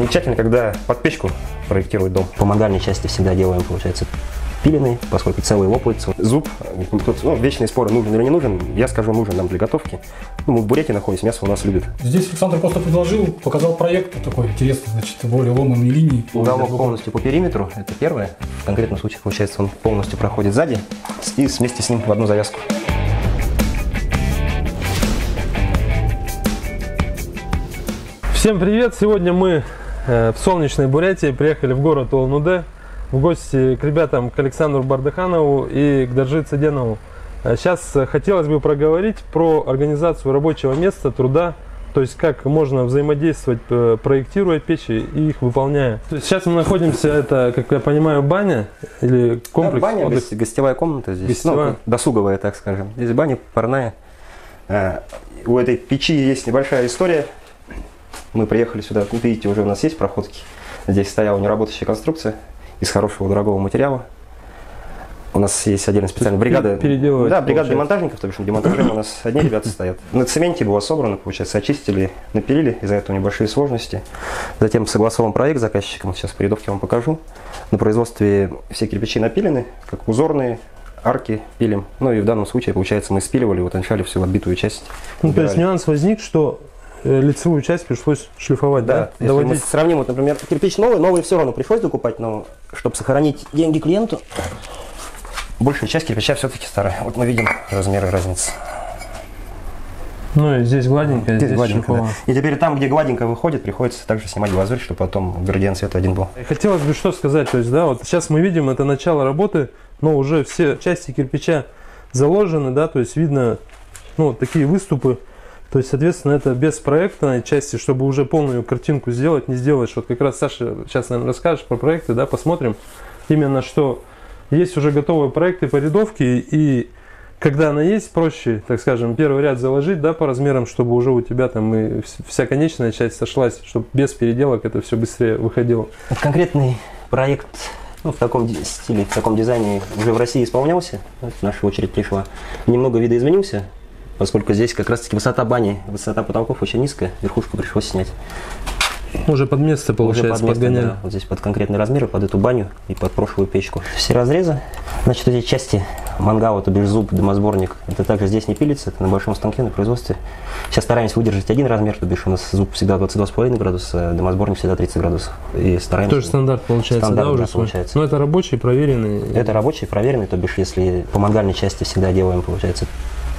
Замечательно, когда под печку проектируют дом. По мангальной части всегда делаем, получается, пиленый, поскольку целый лопается. Зуб, тут ну, вечные споры, нужен или не нужен. Я скажу, нужен нам для готовки. Ну, мы в Бурятии находимся, мясо у нас любят. Здесь Александр просто предложил, показал проект такой интересный, значит, более ломаные линии. Уголок полностью по периметру, это первое. В конкретном случае, получается, он полностью проходит сзади и вместе с ним в одну завязку. Всем привет! Сегодня мы э, в солнечной Бурятии приехали в город Улан-Удэ в гости к ребятам, к Александру Бардаханову и к Даржи Цеденову. Сейчас хотелось бы проговорить про организацию рабочего места, труда, то есть как можно взаимодействовать, э, проектируя печи и их выполняя. Сейчас мы находимся, это, как я понимаю, баня или комплекс? Да, баня, отдых? гостевая комната здесь, Гостевая. ну, досуговая, так скажем. Здесь баня парная. У этой печи есть небольшая история. Мы приехали сюда, вот видите, уже у нас есть проходки. Здесь стояла неработающая конструкция из хорошего дорогого материала. У нас есть отдельно специальная бригада. пер- переделывать, Да, бригада получается. демонтажников, то бишь на демонтаже у нас одни ребята стоят. На цементе было собрано, получается, очистили, напилили, из-за этого небольшие сложности. Затем согласован проект с заказчиком, сейчас по рядовке вам покажу. На производстве все кирпичи напилены, как узорные, арки пилим. Ну и в данном случае, получается, мы спиливали, утончали всю отбитую часть. Ну, то есть убирали. нюанс возник, что лицевую часть пришлось шлифовать, да? Да, если мы Доводить. сравним, вот, например, кирпич новый, новый все равно пришлось докупать, но чтобы сохранить деньги клиенту, большая часть кирпича все-таки старая. Вот мы видим размеры разницы. Ну и здесь гладенько, здесь, Здесь гладенько, да. И теперь там, где гладенько выходит, приходится также снимать глазурь, чтобы потом градиент цвета один был. Хотелось бы что сказать, то есть, да, вот сейчас мы видим это начало работы, но уже все части кирпича заложены, да, то есть видно, ну, вот такие выступы, то есть, соответственно, это без проектной части, чтобы уже полную картинку сделать, не сделаешь. Вот как раз Саша сейчас, наверное, расскажешь про проекты, да, посмотрим. Именно что есть уже готовые проекты по рядовке, и когда она есть, проще, так скажем, первый ряд заложить, да, по размерам, чтобы уже у тебя там и вс- вся конечная часть сошлась, чтобы без переделок это все быстрее выходило. Вот конкретный проект ну, в таком стиле, в таком дизайне уже в России исполнялся. Вот наша очередь пришла. Немного видоизменился, поскольку здесь как раз-таки высота бани, высота потолков очень низкая, верхушку пришлось снять. Уже под место, получается, Уже под место, подгоняли. да, вот здесь под конкретные размеры, под эту баню и под прошлую печку. Все разрезы. Значит, эти части мангала, то бишь зуб, дымосборник, это также здесь не пилится, это на большом станке на производстве. Сейчас стараемся выдержать один размер, то бишь у нас зуб всегда 22,5 градуса, дымосборник всегда 30 градусов. И стараемся... Тоже стандарт получается, Стандарт, да, уже да, свой? получается. Ну, это рабочий, проверенный. Это рабочий, проверенный, то бишь если по мангальной части всегда делаем, получается,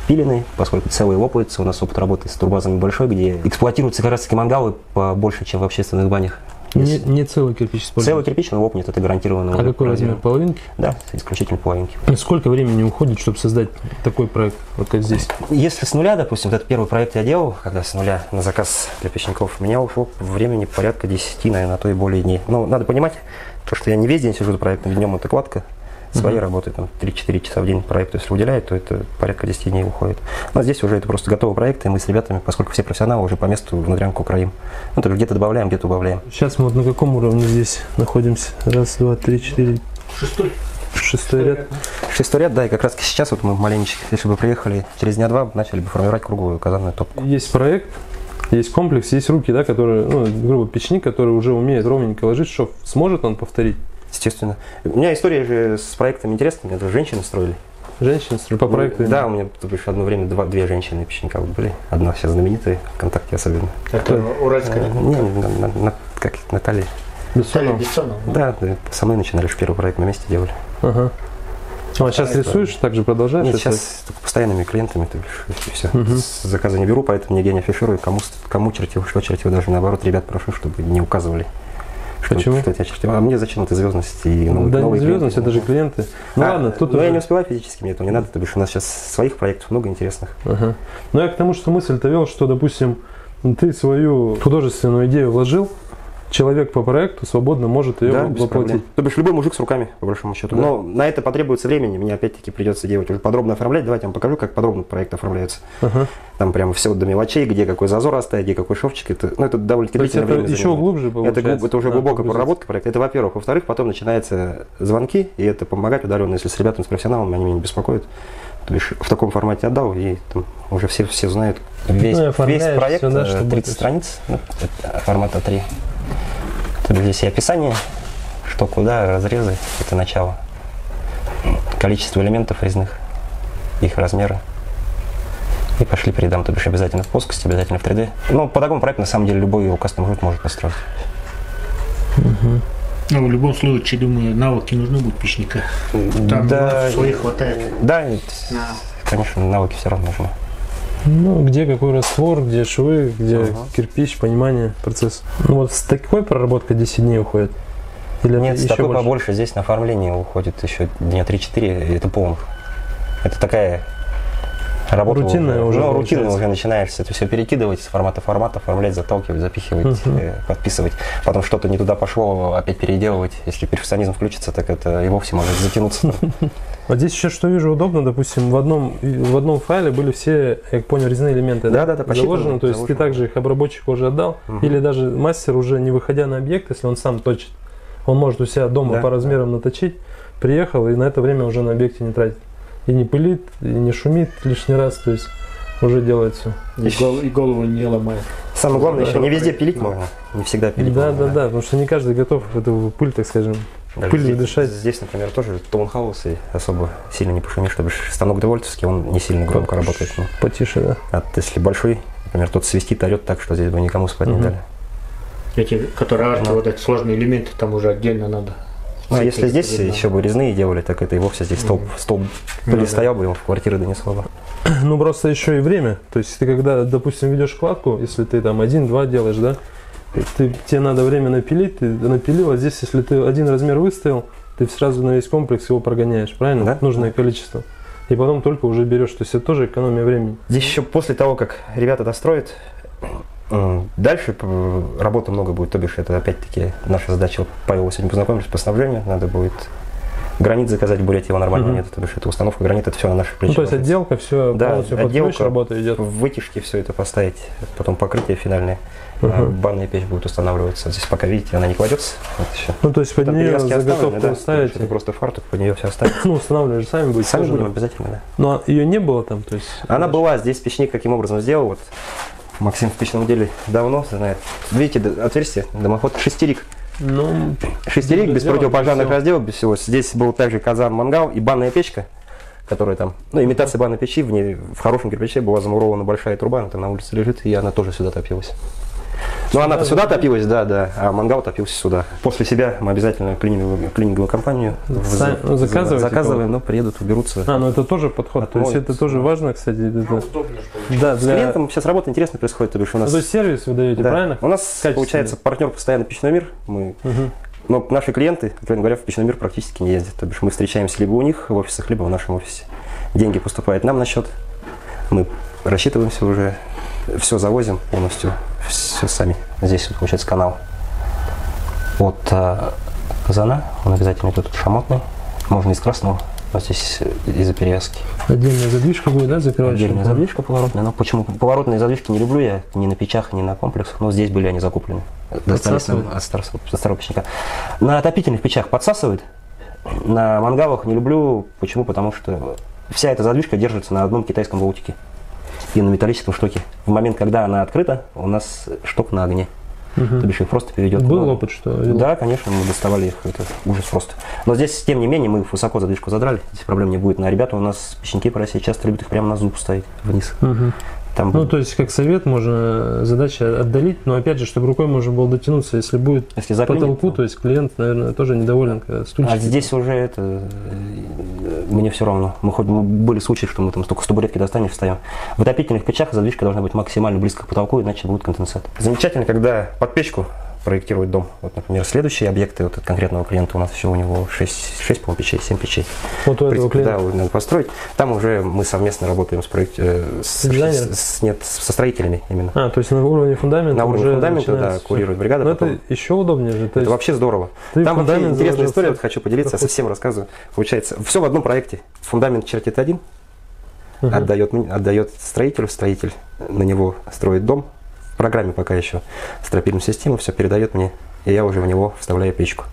пиленый, поскольку целый лопается. У нас опыт работы с турбазами большой, где эксплуатируются как раз таки мангалы побольше, чем в общественных банях. Не, не целый кирпич Целый используют. кирпич, но лопнет, это гарантированно. А какой размер? проверено. Половинки? Да, исключительно половинки. И сколько времени уходит, чтобы создать такой проект, вот как здесь? Если с нуля, допустим, вот этот первый проект я делал, когда с нуля на заказ для печников, у меня ушло времени порядка 10, наверное, а то и более дней. Но надо понимать, то, что я не весь день сижу за проектом, днем это кладка, своей работы, там 3-4 часа в день проекту, если уделяет, то это порядка 10 дней уходит. Но здесь уже это просто готовый проект, и мы с ребятами, поскольку все профессионалы, уже по месту внутрянку краим. Ну, то есть где-то добавляем, где-то убавляем. Сейчас мы вот на каком уровне здесь находимся? Раз, два, три, четыре. Шестой. Шестой ряд. Шестой ряд, да, и как раз сейчас вот мы маленечко, если бы приехали через дня два, начали бы формировать круглую казанную топку. Есть проект, есть комплекс, есть руки, да, которые, ну, грубо печник, который уже умеет ровненько ложить шов. Сможет он повторить? Естественно. У меня история же с проектами интересная, это женщины строили. Женщин по проекту? Да, у меня то бишь, одно время два, две женщины печника вот были. Одна сейчас знаменитая, ВКонтакте особенно. Это уральская. Не, на- на- на- как Наталья. Бессонов? Бессонов. Да, со мной начинали же первый проект на месте делали. Ага. А сейчас рисуешь, также продолжаешь? Нет, сейчас постоянными клиентами, то бишь, и все. Заказа не беру, поэтому нигде не афиширую, кому, кому чертил, что чертил, даже наоборот, ребят прошу, чтобы не указывали. Что, Почему? Что. А мне зачем эта звездность и новые, да не новые звездность, клиенты? это же клиенты. Ну А, ладно, тут но уже... я не успеваю физически, мне этого не надо, то бишь у нас сейчас своих проектов много интересных. Ага. Но я к тому, что мысль-то вел, что, допустим, ты свою художественную идею вложил, человек по проекту свободно может ее Да, воплотить. То бишь любой мужик с руками, по большому счету. Да. Но на это потребуется времени, мне опять-таки придется делать уже подробно оформлять. Давайте я вам покажу, как подробно проект оформляется. Ага. Там прямо все до мелочей, где какой зазор оставить, где какой шовчик. Это, ну, это довольно-таки длительное это время еще занимает. глубже Это, получается? глуб- это уже Да, глубокая погрузиться. проработка проекта. Это во-первых. Во-вторых, потом начинаются звонки, и это помогать удаленно. Если с ребятами, с профессионалами, они меня не беспокоят. То бишь в таком формате отдал, и там уже все, все знают весь, Ну, и весь проект, всё, да, э, чтобы 30 это- страниц, ну, это формата 3. Здесь и описание, что куда, разрезы, это начало. Количество элементов резных, их размеры. И пошли передам, то бишь обязательно в плоскости, обязательно в 3D. Ну, по такому проекту, на самом деле, любой его кастом может построить. Ну, в любом случае, думаю, навыки нужны будут печника. Там Да, своих хватает. Да, На. конечно, навыки все равно нужны. Ну, где какой раствор, где швы, где Ага. кирпич, понимание процесса. Ну, вот с такой проработкой 10 дней уходит? Или Нет, еще такой больше? побольше здесь на оформление уходит еще дня 3-4, и это полных. Это такая работа. Рутинная уже Ну, получается. уже начинаешь это все перекидывать с формата в формат, оформлять, заталкивать, запихивать, Мгм. э, подписывать. Потом что-то не туда пошло, опять переделывать. Если перфекционизм включится, так это и вовсе может затянуться. Вот здесь еще что вижу удобно, допустим, в одном, в одном файле были все, я как понял, резные элементы да? Да-да-да, посчитаны, заложены, то есть ты также их обработчику уже отдал, Мгм. или даже мастер уже не выходя на объект, если он сам точит, он может у себя дома Да, по размерам наточить, приехал и на это время уже на объекте не тратит. И не пылит, и не шумит лишний раз, то есть уже делает все. И, гол- и голову не ломает. Самое главное, еще не везде пилить можно. Не всегда пилить Да, можно, да, да, потому что не каждый готов эту пыль, так скажем. Даже Пылью здесь, дышать. Здесь, например, тоже таунхаус, и особо сильно не пошумишь, чтобы станок девольтовский, он не сильно громко работает. ну. Потише, да. А если большой, например, тот свистит, орет так, что здесь бы никому спать не Мгм. дали. Эти, которые Ну. вот эти сложные элементы, там уже отдельно надо. Ну, а если здесь видно. еще бы резные делали, так это и вовсе здесь столб, столб Ну да. стоял бы, его в квартиры донесло бы. Ну, просто еще и время. То есть ты когда, допустим, ведешь кладку, если ты там один-два делаешь, да, ты, тебе надо время напилить, ты напилил, а здесь, если ты один размер выставил, ты сразу на весь комплекс его прогоняешь, правильно? Да. Нужное количество. И потом только уже берешь. То есть это тоже экономия времени. Здесь еще после того, как ребята достроят, дальше п- работы много будет, то бишь это опять-таки наша задача. Павел сегодня познакомились по снабжению, надо будет гранит заказать, в Бурятии его нормально Мгм. нет, то бишь это установка гранита, это все на наши плечи. Ну, то есть отделка, все Да, полностью отделка. работа идет. в вытяжке все это поставить, потом покрытие финальное. Мгм. А Банная печь будет устанавливаться. Здесь пока, видите, она не кладется. Вот еще. Ну, то есть под Там нее заготовку да, ставите. Это просто фартук, под нее все оставить. Ну, устанавливаешь сами будете. Сами тоже, будем да. обязательно, да. Но ее не было там, то есть. Она была здесь, печник каким образом сделал. Вот Максим в печном деле давно знает. Видите, отверстие, дымоход, шестерик. Ну, Шестерик без противопожарных без разделов, без всего. Здесь был также казан, мангал и банная печка, которая там, ну, имитация банной печи, в ней в хорошем кирпиче была замурована большая труба, она там на улице лежит, и она тоже сюда топилась. Ну, она-то сюда топилась, да, да, а мангал топился сюда. После себя мы обязательно клининговую, клининговую компанию Сами- ну, заказываете заказываем, но приедут, уберутся. а, ну это тоже подход. То есть это тоже важно, кстати. ли. да, С для... клиентом сейчас работа интересно происходит, то бишь у Ну, нас... то есть сервис вы даете, Да. правильно? У нас, получается, партнер постоянно Печной мир. Мы, Мгм. но наши клиенты, откровенно говоря, в Печной мир практически не ездят. То бишь мы встречаемся либо у них в офисах, либо в нашем офисе. Деньги поступают нам на счет. Мы рассчитываемся уже, все завозим полностью, все сами. Здесь, вот, получается, канал от а, казана, он обязательно тут шамотный, можно из красного, но здесь э, из-за перевязки. Отдельная задвижка будет, да, закрывающая? Отдельная задвижка поворотная. Но почему поворотные задвижки не люблю я ни на печах, ни на комплексах. Но здесь были они закуплены. Достались нам от старого, от старого печника. На отопительных печах подсасывает. На мангалах не люблю. Почему? Потому что вся эта задвижка держится на одном китайском болтике и на металлическом штоке. В момент, когда она открыта, у нас шток на огне. То Мгм. бишь их просто перейдет. Был Ну, опыт, что? Да, конечно, мы доставали их, это ужас просто. Но здесь, тем не менее, мы высоко задвижку задрали, здесь проблем не будет. На ребята у нас печники по России часто любят их прямо на зуб ставить вниз. Мгм. Там Ну, то есть, как совет, можно задача отдалить, но опять же, чтобы рукой можно было дотянуться, если будет если заклинит, потолку, то есть клиент, наверное, тоже недоволен, когда стульчики. А здесь уже это э, мне все равно. Мы хоть были случаи, что мы там только с табуретки достанем, встаем. В отопительных печах задвижка должна быть максимально близко к потолку, иначе будет конденсат. Замечательно, когда под печку проектирует дом. Вот, например, следующие объекты вот от конкретного клиента у нас еще у него 6, 6 по печей, 7 печей. Вот у этого Да, клиента. вот надо построить. Там уже мы совместно работаем с, проект, э, с, Дизайнером? с- нет, со строителями именно. А, то есть на уровне фундамента На уровне фундамента, да, курирует бригада. Но потом. это еще удобнее же. То Это есть вообще здорово. ты Там вообще интересная история, вот хочу поделиться, я совсем рассказываю. Получается, все в одном проекте. Фундамент чертит один, Мгм. отдает, отдает строителю, строитель на него строит дом. В программе пока еще стропильную систему, все передает мне, и я уже в него вставляю печку.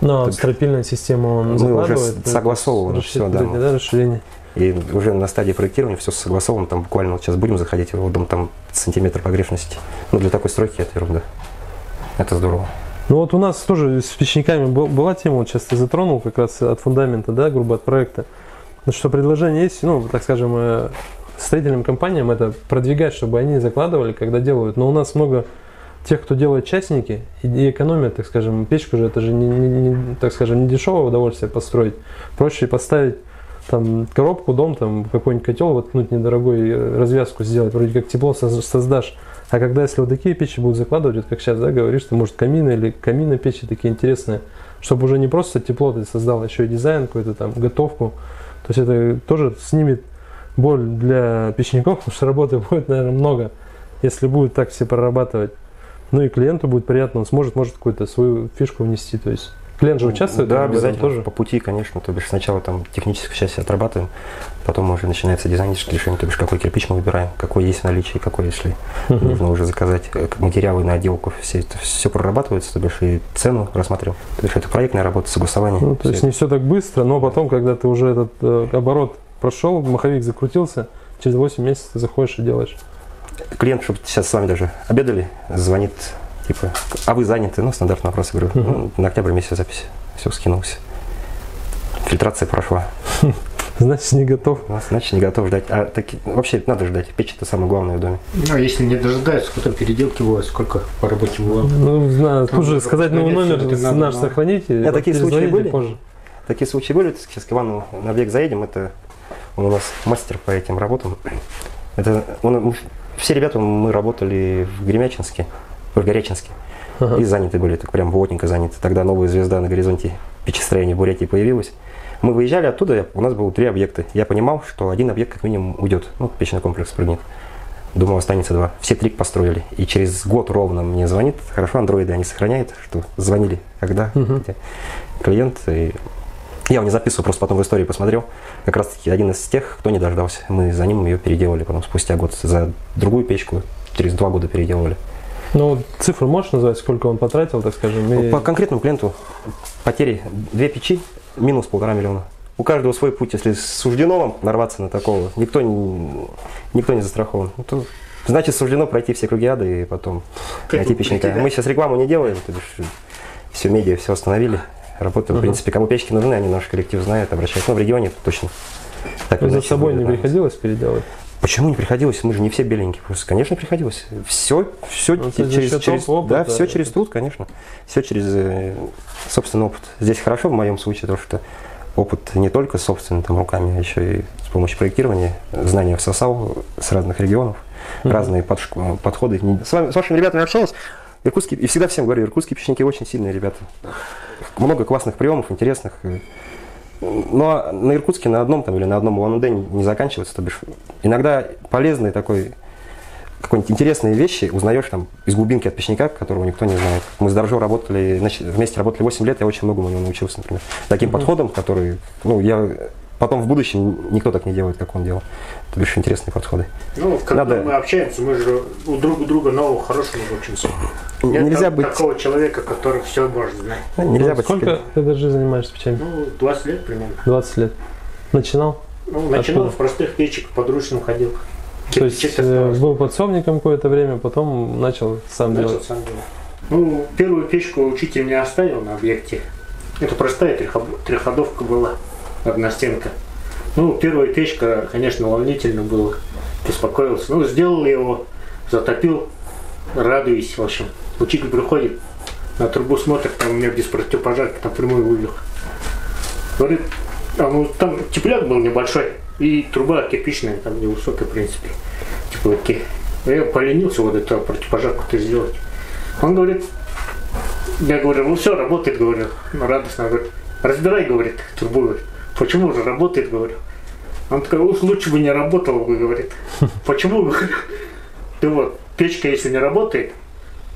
Ну, а Тут- стропильная система он Мы уже с- согласовывали расшир- всё, да, да, расширение. И уже на стадии проектирования все согласовано, там буквально вот сейчас будем заходить в дом, там сантиметр погрешности. Ну, для такой стройки это ерунда. Это здорово. Ну вот у нас тоже с печниками был- была тема, вот сейчас ты затронул как раз от фундамента, да, грубо от проекта. Ну что предложение есть, ну, так скажем, э, строительным компаниям это продвигать, чтобы они закладывали, когда делают. Но у нас много тех, кто делает частники и, и экономят, так скажем, печку же, это же не, не- не, так скажем, не дешевое удовольствие построить. Проще поставить там коробку, дом, там какой-нибудь котел воткнуть недорогой, э, развязку сделать, вроде как тепло соз- создашь. А когда если вот такие печи будут закладывать, вот как сейчас, да, говоришь, что может камины или камины печи такие интересные, чтобы уже не просто тепло ты создал, а еще и дизайн какой-то там, готовку. То есть это тоже снимет боль для печников, потому что работы будет, наверное, много, если будут так все прорабатывать. Ну и клиенту будет приятно, он сможет, может, какую-то свою фишку внести. То есть клиент же участвует Да, обязательно. тоже. По пути, конечно. То бишь сначала там техническую часть отрабатываем, потом уже начинается дизайнерское решение, то бишь какой кирпич мы выбираем, какой есть в наличии, какой если Мгм. нужно уже заказать э, материалы на отделку. Все это все прорабатывается, то бишь и цену рассмотрел. То бишь это проектная работа, согласование. Ну, то есть это. не все так быстро, но потом, когда ты уже этот э, оборот прошел, маховик закрутился, через 8 месяцев ты заходишь и делаешь. Клиент, чтобы сейчас с вами даже обедали, звонит, типа, а вы заняты? Ну, стандартный вопрос. Я говорю, Мгм. ну, на октябрь месяц запись. Все, скинулся. Фильтрация прошла. Значит, не готов. Ну, значит, не готов ждать. А таки, вообще надо ждать. Печь это самое главное в доме. Ну, а если не дожидаются, потом переделки бывают, сколько по работе было. Ну, знаю, тут же сказать новый номер наш сохраните. Да, такие случаи были? позже. Такие случаи были. Сейчас к Ивану на объект заедем. Это он у нас мастер по этим работам. Это он, все ребята мы работали в Гремячинске, в Горячинске. Ага. И заняты были, так прям плотненько заняты. Тогда новая звезда на горизонте печестроения Бурятии появилась. Мы выезжали оттуда, у нас было три объекта. Я понимал, что один объект как минимум уйдет, ну, печный комплекс прыгнет. Думал, останется два. Все три построили. И через год ровно мне звонит. Хорошо, андроиды они сохраняют, что звонили, когда, где. клиент. И я его не записывал, просто потом в истории посмотрел. Как раз таки один из тех, кто не дождался. Мы за ним ее переделали потом спустя год за другую печку. Через два года переделывали. Ну, цифру можешь назвать, сколько он потратил, так скажем? и- По конкретному клиенту потери две печи минус полтора миллиона. У каждого свой путь, если суждено вам нарваться на такого, никто не, никто не застрахован. Ну, то значит, суждено пройти все круги ада и потом Как найти печника. да? Мы сейчас рекламу не делаем, то бишь все медиа, все остановили. Работаем, в Мгм. принципе, кому печки нужны, они наш коллектив знают, обращаются. Ну, в регионе точно. Так или За иначе собой не да. приходилось переделать? Почему не приходилось? Мы же не все беленькие. Просто, конечно, приходилось. Все, все Ну, через, через- опыта, да, все это- через труд, конечно. Все через э, собственный опыт. Здесь хорошо в моем случае то, что опыт не только собственными там, руками, а еще и с помощью проектирования, знания всосал с разных регионов, Мгм. разные подш- подходы. С, вами, с вашими ребятами общаюсь, иркутские, и всегда всем говорю, иркутские печники очень сильные ребята. Много классных приемов, интересных. Но на Иркутске на одном там или на одном УАНД не, заканчивается. То бишь, иногда полезные такой какой-нибудь интересные вещи узнаешь там из глубинки от печника, которого никто не знает. Мы с Доржо работали, значит, вместе работали 8 лет, я очень многому у него научился, например. Таким подходом, который, ну, я потом в будущем никто так не делает, как он делал. То бишь интересные подходы. Ну, когда Надо- мы общаемся, мы же у друг у друга нового хорошего учимся. Нет Нельзя так- быть, такого человека, который все может знать. ну, нельзя быть Сколько ты даже занимаешься печами? Ну, 20 лет примерно. 20 лет. Начинал? Ну, начинал Откуда? в простых печек, подручным ходил. То есть э, был подсобником какое-то время, потом начал сам Начал делать. сам делать. Ну, первую печку учитель не оставил на объекте. Это простая трехоб- трехходовка была, одностенка. Ну, первая печка, конечно, волнительно было. Беспокоился. Ну, сделал его, затопил, радуюсь, в общем. Учитель приходит, на трубу смотрит, там у меня без противопожарки, там прямой вывих. Говорит, а ну там тепляк был небольшой, и труба кирпичная, там невысокая, в принципе, теплаки. Я поленился вот эту противопожарку-то сделать. Он говорит, я говорю, ну все, работает, говорю, радостно, говорит, разбирай, говорит, трубу, говорит. Почему же работает, говорю. Он такой, уж лучше бы не работал говорит. Почему, ты вот, печка, если не работает,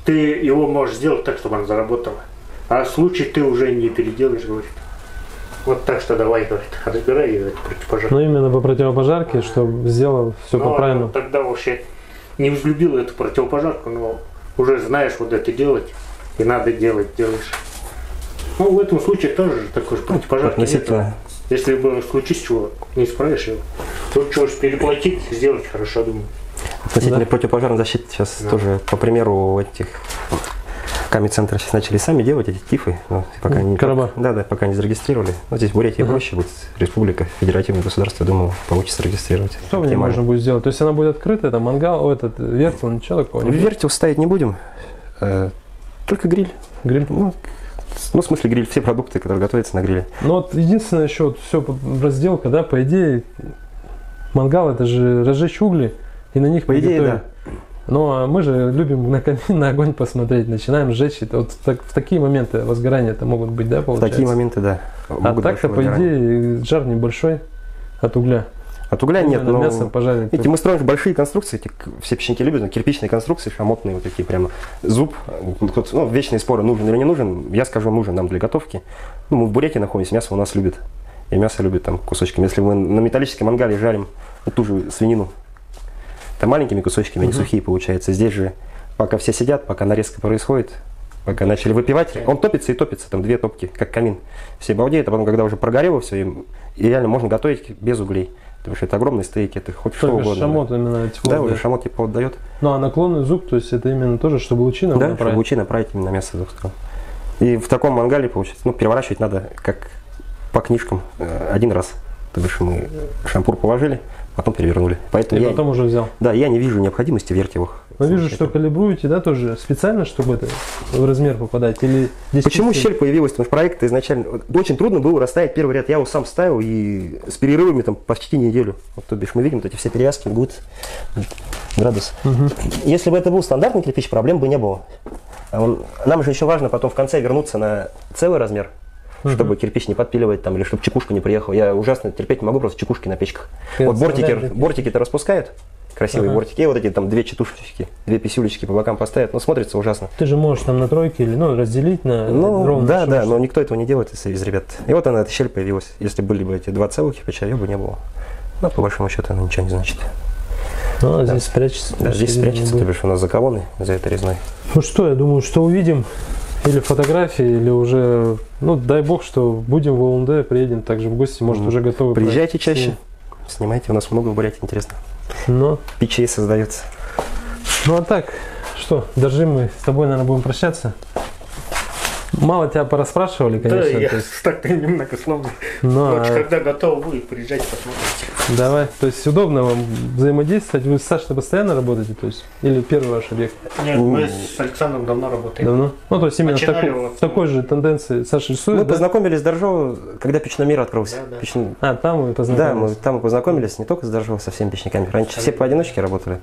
ты его можешь сделать так, чтобы она заработала. А в случае ты уже не переделаешь, говорит. Вот так что давай, говорит, разбирай ее, противопожарку. Ну, именно по противопожарке, чтобы сделал все Ну, по правильному. Тогда вообще не взлюбил эту противопожарку, но уже знаешь вот это делать, и надо делать, делаешь. Ну, в этом случае тоже же такой же противопожарки нет. относительно Если бы случись чего, не исправишь его. Тут чего переплатить, сделать хорошо, думаю. Относительно Да. противопожарной защиты сейчас Да. тоже, по примеру этих Ками-центр сейчас начали сами делать эти тифы, но пока не, Короба. да, да, пока не зарегистрировали. Но здесь в Бурятии проще будет, республика, федеративное государство, я думаю, получится зарегистрировать. Что в ней можно будет сделать? То есть она будет открыта, это мангал, о, этот вертел, ничего такого будет? Вертел ставить не будем, э, только гриль. Гриль. Ну, ну, в смысле гриль, все продукты, которые готовятся на гриле. Ну вот единственное еще вот все разделка, да, по идее, мангал это же разжечь угли и на них По идее, приготовить. Ну, а мы же любим на камин, на огонь посмотреть, начинаем сжечь. Это вот так- в такие моменты возгорания это могут быть, да, В получается? такие моменты, да. А могут так-то, по идее, жар небольшой от угля. От угля нет, но... мясо пожарить. Видите, мы строим большие конструкции, эти все печеньки любят, кирпичные конструкции, шамотные вот такие прямо. Зуб, ну, вечные споры, нужен или не нужен, я скажу, нужен нам для готовки. Ну, мы в Бурятии находимся, мясо у нас любит. И мясо любит там кусочками. Если мы на металлическом мангале жарим вот ту же свинину, там маленькими кусочками, они сухие получаются. Здесь же, пока все сидят, пока нарезка происходит, пока начали выпивать, он топится и топится, там две топки, как камин. Все балдеют, а потом, когда уже прогорело все, и реально можно готовить без углей. Потому что это огромные стейки, это хоть что Только угодно. шамот именно тепло. Да, уже шамот тепло отдает. Ну, а наклонный зуб, то есть это именно тоже, чтобы лучина Да, направить? чтобы лучи направить именно на мясо с двух сторон. И в таком мангале, получается, ну, переворачивать надо как по книжкам э, один раз. То бишь мы шампур положили, потом перевернули. Поэтому И я, потом уже взял. да, я не вижу необходимости в. Но вижу, что калибруете, да, тоже специально, чтобы это в размер попадать? Или Почему щель появилась? Потому что проект изначально... вот Очень трудно было расставить первый ряд. Я его сам ставил и с перерывами там почти неделю. Вот, то бишь мы видим вот эти все перевязки, гуд, градус. Если бы это был стандартный кирпич, проблем бы не было. А нам же еще важно потом в конце вернуться на целый размер, чтобы кирпич не подпиливать там, или чтобы чекушка не приехала. Я ужасно терпеть не могу просто чекушки на печках. Я вот бортики, да. бортики-то распускают, красивые Ага. бортики, и вот эти там две четушечки, две писюлечки по бокам поставят, ну смотрится ужасно. Ты же можешь там на тройке или, ну, разделить на Ну, ровно, да, чтобы- да, но никто этого не делает из, из ребят. И вот она, эта щель появилась. Если были бы эти два целых кирпича, ее бы не было. Но по большому счету она ничего не значит. Ну, а здесь спрячется. Да, здесь спрячется, то бишь у нас за колонной, за этой резной. Ну что, я думаю, что увидим или фотографии, или уже, ну, дай бог, что будем в ОЛНД, приедем также в гости, может, уже готовы. Приезжайте проект чаще, снимайте, у нас много в Бурятии интересно. Ну, Печей создается. ну, а так, что, даже мы с тобой, наверное, будем прощаться. Мало тебя порасспрашивали, Да, конечно. я то есть, так-то немногословно. но, Короче, а, когда готов будет, приезжайте, посмотрите. давай. То есть удобно вам взаимодействовать. Вы с Сашей постоянно работаете? То есть, или первый ваш объект? Нет, мы с Александром давно работаем. Давно? Ну, то есть именно в такой, вот. в такой же тенденции Саша рисует, Мы да? познакомились с Доржово, когда печной мир открылся. Да, да. Печной- А, там вы Да, познакомились. мы там мы познакомились не только с Доржово, со всеми печниками. Раньше все поодиночке работали.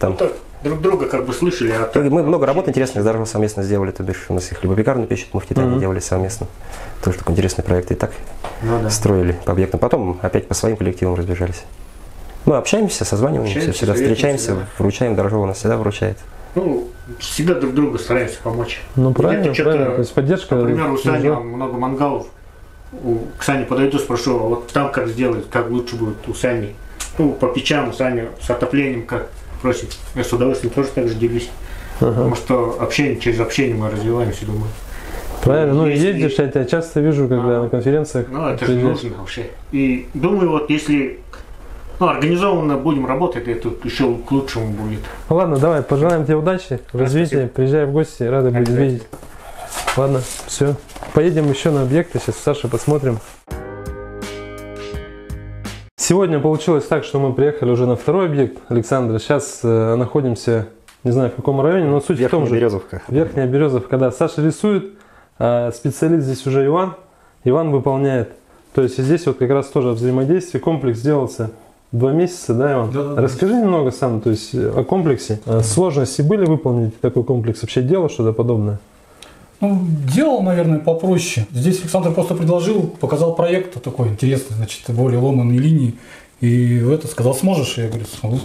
Там. Ну, так, друг друга как бы слышали, а так- Мы много работ интересных с Доржово совместно сделали. То бишь у нас их хлебопекарную печь, мы в Титане Мгм. делали совместно. Тоже такой интересный проект. И так Ну да. строили по объектам. Потом опять по своим коллективам разбежались. Мы общаемся, созваниваемся, Общаемся, всегда встречаемся, да. вручаем, Дорожова нас всегда вручает. Ну, всегда друг другу стараемся помочь. Ну, правильно, Где-то что-то, правильно. То есть поддержка. Например, у Сани много мангалов. У, к Сане подойду, спрошу, а вот там как сделать, как лучше будет у Сани. Ну, по печам у Сани с отоплением как просит. Я с удовольствием тоже так же делюсь. Ага. Потому что общение, через общение мы развиваемся, думаю. Правильно, ну Если- ездишь, я тебя часто вижу, когда А. на конференциях. Ну, это же нужно вообще. И думаю, вот если ну, организованно будем работать, это еще к лучшему будет. Ладно, давай, пожелаем тебе удачи, развития, приезжай в гости, рады будем Обязательно. видеть. Ладно, все. Поедем еще на объекты, сейчас с Сашей посмотрим. Сегодня получилось так, что мы приехали уже на второй объект Александра. Сейчас э, находимся, не знаю в каком районе, но суть в том Верхняя же. Березовка. Верхняя Березовка, когда Саша рисует, а специалист здесь уже Иван, Иван выполняет. То есть и здесь вот как раз тоже взаимодействие, комплекс сделался два месяца, да, Иван? Да-да-да. Расскажи немного сам, то есть э, о комплексе. А Сложности были выполнить такой комплекс? Вообще делал что-то подобное? Ну, делал, наверное, попроще. Здесь Александр просто предложил, показал проект такой интересный, значит, более ломаные линии. И в это сказал, сможешь? Я говорю, смогу.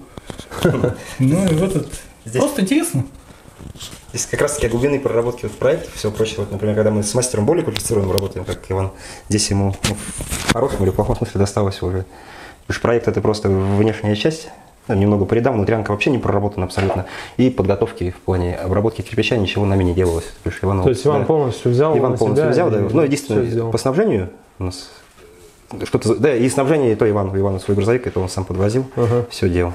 Ну и в этот... Здесь- Просто интересно. Здесь как раз таки глубины проработки вот проекта, все прочее. Вот, например, когда мы с мастером более квалифицированным работаем, как Иван, здесь ему ну, в хорошем или плохом смысле досталось уже. Потому что проект это просто внешняя часть, немного по рядам, внутрянка вообще не проработана абсолютно. И подготовки в плане обработки кирпича ничего нами не делалось. Потому что Иван, То есть Иван да, полностью взял Иван полностью себя взял, да. Ну, единственное, по снабжению у нас что-то, да, и снабжение, и то Иван, Иван свой грузовик, это он сам подвозил, Ага. все делал.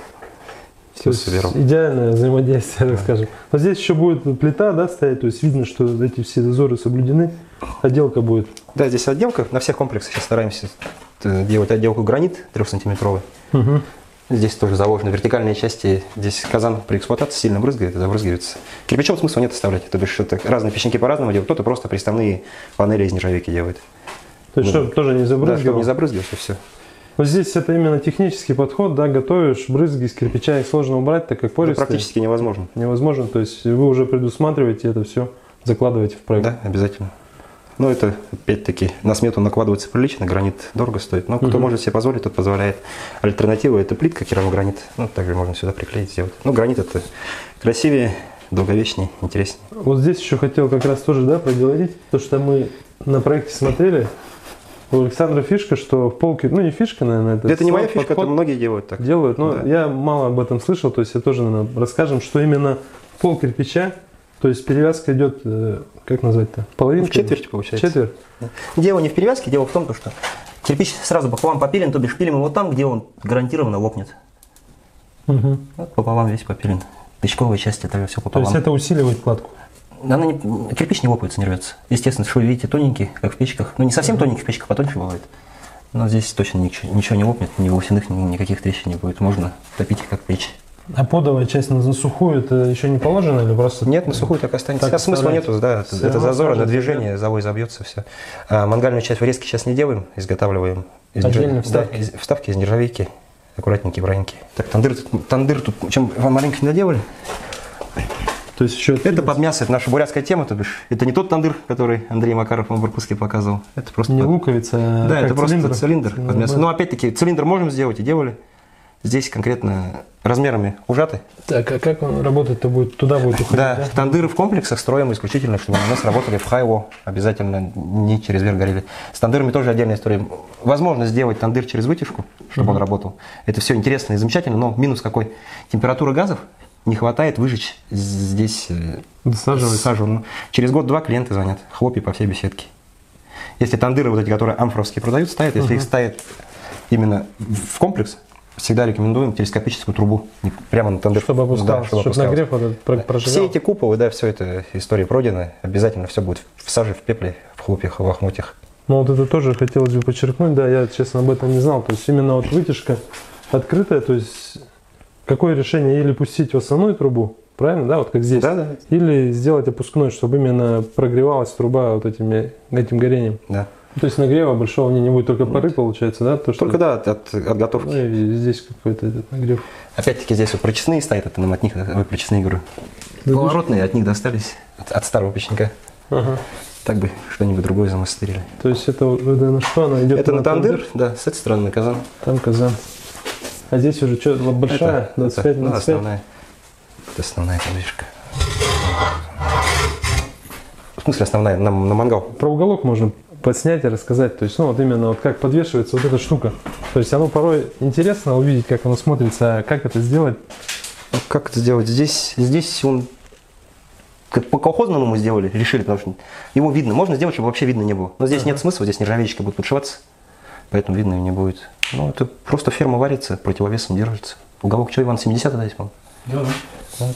То Все есть идеальное взаимодействие, так скажем. Но здесь еще будет плита, да, стоять, то есть видно, что эти все зазоры соблюдены. Отделка будет. Да, здесь отделка. На всех комплексах сейчас стараемся э, делать отделку гранит 3-сантиметровый. Мгм. Здесь тоже заложены вертикальные части. Здесь казан при эксплуатации сильно брызгает и забрызгивается. Кирпичом смысла нет оставлять. То бишь, это разные печники по-разному делают. Кто-то просто приставные панели из нержавейки делает. То есть, Ну, чтобы тоже не Да, чтобы забрызгивал. не забрызгивался, все. Вот здесь это именно технический подход, да, готовишь, брызги из кирпича их сложно убрать, так как Это пористые. практически невозможно. Невозможно, то есть вы уже предусматриваете это все, закладываете в проект. Да, обязательно. Но это, опять-таки, на смету накладывается прилично, гранит дорого стоит. Но кто Мгм. может себе позволить, тот позволяет. Альтернатива – это плитка, керамогранит. Ну, также можно сюда приклеить, сделать. Ну, гранит – это красивее, долговечнее, интереснее. Вот здесь еще хотел как раз тоже, да, проговорить, то, что мы на проекте смотрели, у Александра фишка, что в полке, ну не фишка, наверное, это Это не моя фишка, это многие делают так. делают, но Да. я мало об этом слышал, то есть я тоже, наверное, расскажем, что именно пол кирпича, то есть перевязка идет, э, как назвать-то, половинка? В четверть получается. Четверть. Дело не в перевязке, дело в том, то, что кирпич сразу пополам попилен, то бишь пилим его там, где он гарантированно лопнет. Мгм. Вот пополам весь попилен. Тычковая часть это все То пополам. есть это усиливает кладку. Она не- кирпич не лопается, не рвется. Естественно, швы, видите, тоненькие, как в печках. Ну, не совсем тоненькие в печках, потоньше бывает. Но здесь точно ничего, ничего не лопнет, ни волосяных, ни никаких трещин не будет. Можно топить их как печь. А подовая часть на, сухую, это еще не положено или просто? Нет, на сухую так останется. Так смысла нету, да. Это, Всё это зазоры на движение, завой забьется, все. А мангальную часть врезки сейчас не делаем, изготавливаем. Из Отдельно нержав- вставки? Да, из- вставки из нержавейки. Аккуратненькие, браненькие. Так, тандыр, тандыр тут, чем вам маленько не доделали? То есть еще Это под мясо, это наша бурятская тема, то бишь. Это не тот тандыр, который Андрей Макаров вам в Иркутске показывал. Это просто не под- луковица, а Да, это просто цилиндр. цилиндр, под мясо. Но опять-таки, цилиндр можем сделать и делали. Здесь конкретно размерами ужаты. Так, а как он работать-то будет? Туда будет уходить, Да, да? тандыры в комплексах строим исключительно, чтобы у нас работали в хайво, обязательно не через верх горели. С тандырами тоже отдельная история. Возможно сделать тандыр через вытяжку, чтобы он работал. Это все интересно и замечательно, но минус какой? Температура газов не хватает выжечь здесь э, Досаживать. сажу. Ну, Через год-два клиенты звонят, хлопья по всей беседке. Если тандыры вот эти, которые амфоровские продают, ставят, если их ставят именно в комплекс, всегда рекомендуем телескопическую трубу прямо на тандыр. Чтобы опускалось, Да, чтобы, опускалось. нагрев вот прожигал. Все эти куполы, да, все это история пройдена. Обязательно все будет в саже, в пепле, в хлопьях, в лохмотьях. Ну вот это тоже хотелось бы подчеркнуть, да, я, честно, об этом не знал. То есть именно вот вытяжка открытая, то есть какое решение или пустить в основную трубу, правильно, да, вот как здесь, Да, да. или сделать опускной, чтобы именно прогревалась труба вот этими, этим горением. Да. То есть нагрева большого в ней не будет, только пары получается, да? То, что... Только да, от, от- от готовки. Ну и здесь какой-то этот нагрев. Опять-таки здесь вот прочесные стоят, это нам от них, ой, прочесные, говорю. Да Поворотные от них достались, от, от старого печника. Ага. Так бы что-нибудь другое замастерили. То есть это, это на что она идет? Это на тандыр, да, с этой стороны на казан. Там казан. А здесь уже что, большая? Это- 25 это, на ну, 25? основная. Это основная подвижка. В смысле основная, на, на мангал. Про уголок можно подснять и рассказать. То есть, ну, вот именно вот как подвешивается вот эта штука. То есть, оно порой интересно увидеть, как оно смотрится, а как это сделать. Ну, Как это сделать? Здесь, здесь он как по колхозному мы сделали, решили, потому что его видно. Можно сделать, чтобы вообще видно не было. Но здесь нет смысла, здесь нержавеечка будет подшиваться, поэтому видно ее не будет. Ну, это просто ферма варится, противовесом держится. Уголок что, Иван, 70 дать, по-моему? Да, да.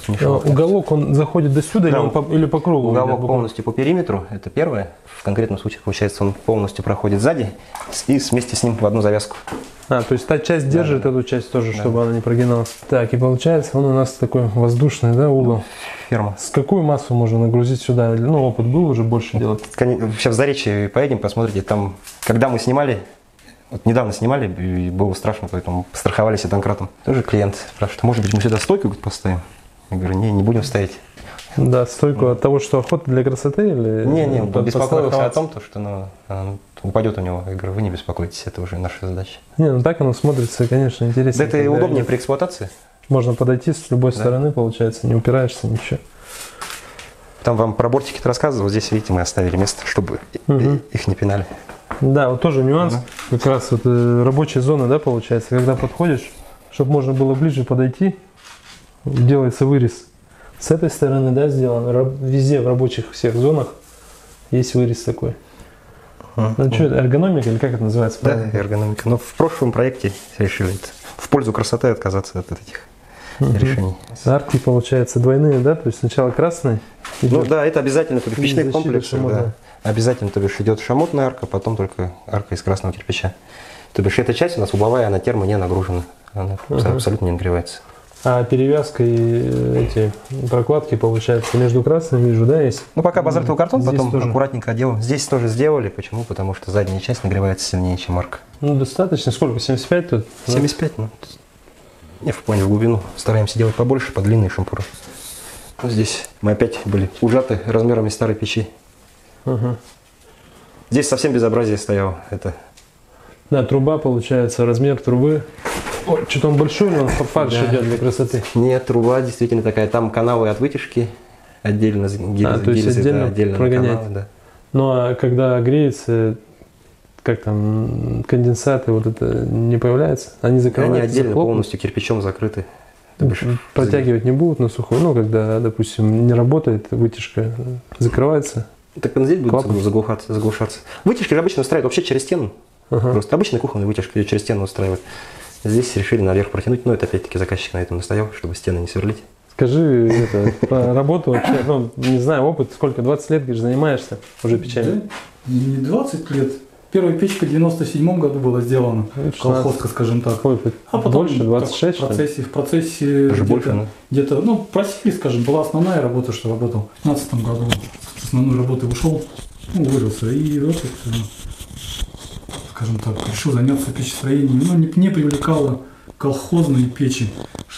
Ну, шелк. Уголок, он заходит до сюда Да, или, он по, или по кругу? Уголок идет? полностью по периметру, это первое. В конкретном случае, получается, он полностью проходит сзади и вместе с ним в одну завязку. А, то есть та часть держит эту часть тоже, чтобы она не прогиналась. Так, и получается, он у нас такой воздушный, да, угол. Ферма. С какую массу можно нагрузить сюда? Ну, опыт был уже больше делать. Коне- Сейчас в Заречье поедем, посмотрите, там, когда мы снимали, вот недавно снимали, и было страшно, поэтому страховались этанкратом. Тоже клиент спрашивает, может быть, мы сюда стойку поставим? Я говорю, не, не будем ставить. Да, стойку от того, что охота для красоты или... Не, не, он беспокоился о том, то, что ну, упадет у него. Я говорю, вы не беспокойтесь, это уже наша задача. Не, ну так оно смотрится, конечно, интересно. Да это и удобнее они- при эксплуатации. Можно подойти с любой стороны, получается, не упираешься, ничего. Там вам про бортики рассказывал, здесь, видите, мы оставили место, чтобы Мгм. их не пинали. Да, вот тоже нюанс. Как раз вот э, рабочая зона, да, получается, когда подходишь, чтобы можно было ближе подойти, делается вырез. С этой стороны, да, сделан. Раб- Везде в рабочих всех зонах есть вырез такой. Ну, что это, эргономика или как это называется? Да, правильно? эргономика. Но в прошлом проекте решили это. В пользу красоты отказаться от этих решений. Арки, получается, двойные, да? То есть сначала красный. Ну идет. да, это обязательно то бишь, Для печных защиты комплексов, шамота. да. Обязательно, то бишь, идет шамотная арка, потом только арка из красного кирпича. То бишь, эта часть у нас угловая, она термо не нагружена. Она Ага. абсолютно не нагревается. А перевязка и эти прокладки, получается, между красным вижу, да, есть? Ну, пока базальтовый картон, Здесь потом тоже. аккуратненько одел. Здесь тоже сделали. Почему? Потому что задняя часть нагревается сильнее, чем арка. Ну, достаточно. Сколько? 75 тут? Да? 75, ну, не в плане в глубину. Стараемся делать побольше, по длинные шампуры. Вот здесь мы опять были ужаты размерами старой печи. Ага. Здесь совсем безобразие стояло. Это Да, труба, получается, размер трубы. Ой, что-то он большой, но он фальш Да. идет для красоты. нет, труба действительно такая. Там каналы от вытяжки отдельно, гильзы, А, то есть гильзы, отдельно да, отдельно прогонять. каналы, да. Ну, а когда греется, как там, конденсаты, вот это не появляется? Они Они закрываются, отдельно захлопнут? полностью кирпичом закрыты. Бишь, Протягивать не будут на сухую. Ну, когда, допустим, не работает вытяжка, закрывается. Так он здесь будет Клапан. заглушаться, заглушаться. Вытяжки же обычно устраивают вообще через стену. Ага. Просто обычная кухонная вытяжка ее через стену устраивает. Здесь решили наверх протянуть, но это опять-таки заказчик на этом настоял, чтобы стены не сверлить. Скажи это, про работу вообще, ну, не знаю, опыт, сколько, 20 лет, говоришь, занимаешься уже печами? Да, Не 20 лет. Первая печка в 97 году была сделана. Ну, 16. Колхозка, скажем так. Опыт? А потом Больше, так, 26, в что процессе, в процессе где-то, да? где-то, ну, просили, скажем, была основная работа, что работал. В 15 году с основной работы ушел, ну, уволился. И вот, это, скажем так, решил заняться печестроением. Ну, не, не привлекало колхозные печи.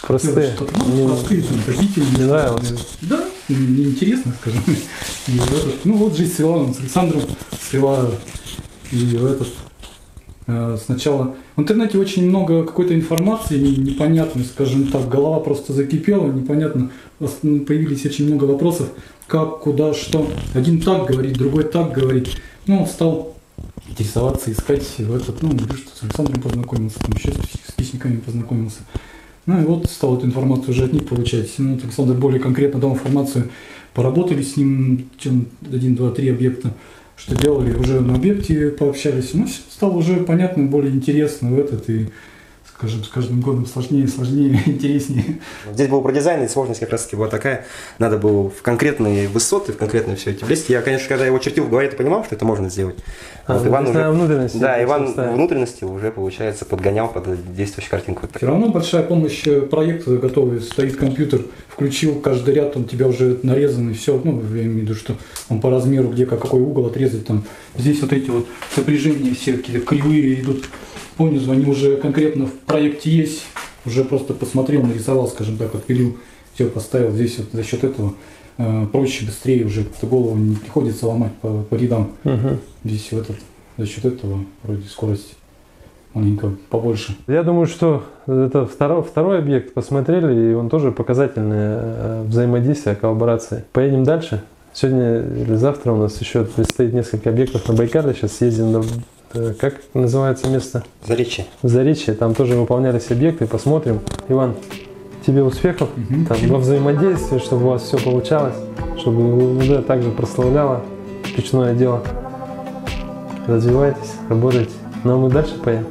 Простые. Что-то, ну, простые, там, топительные. не нравилось? Да, неинтересно, скажем. И этот, ну вот жизнь свела с Александром, свела и в этот э, сначала в интернете очень много какой-то информации не- непонятной, скажем так, голова просто закипела, непонятно, ну, появились очень много вопросов, как, куда, что. Один так говорит, другой так говорит. Ну, стал интересоваться, искать в этот, ну, говорю, что с Александром познакомился, там еще с песниками познакомился. Ну и вот стал эту информацию уже от них получать. Ну, вот Александр более конкретно дал информацию. Поработали с ним, чем один, два, три объекта, что делали, уже на объекте пообщались. Ну, стало уже понятно, более интересно в этот и скажем, с каждым годом сложнее, сложнее, интереснее. Здесь было про дизайн, и сложность как раз таки была такая. Надо было в конкретные высоты, в конкретные все эти влезть. Я, конечно, когда его чертил в голове, то понимал, что это можно сделать. А, Вот ну, Иван уже- внутренности Да, Иван всё ставит. внутренности уже, получается, подгонял под действующую картинку. Вот Все равно большая помощь э, проекта готовый. Стоит компьютер, включил каждый ряд, он тебя уже нарезан и все. Ну, я имею в виду, что он по размеру, где как- какой угол отрезать там. Здесь вот эти вот сопряжения все какие-то кривые идут понизу, они уже конкретно в проекте есть. Уже просто посмотрел, нарисовал, скажем так, отпилил, все поставил. Здесь вот за счет этого э, проще, быстрее уже голову не приходится ломать по, по рядам. Мгм. Здесь в этот, за счет этого вроде скорость маленько побольше. Я думаю, что это второй, второй объект посмотрели, и он тоже показательное э, взаимодействие, коллаборации. Поедем дальше. Сегодня или завтра у нас еще предстоит несколько объектов на Байкале. Сейчас съездим на... э, Как называется место? Заречье. В Заречье. Там тоже выполнялись объекты. Посмотрим. Иван, тебе успехов Мгм. там, во взаимодействии, чтобы у вас все получалось, чтобы уже также прославляло печное дело. Развивайтесь, работайте. Ну а мы дальше поедем.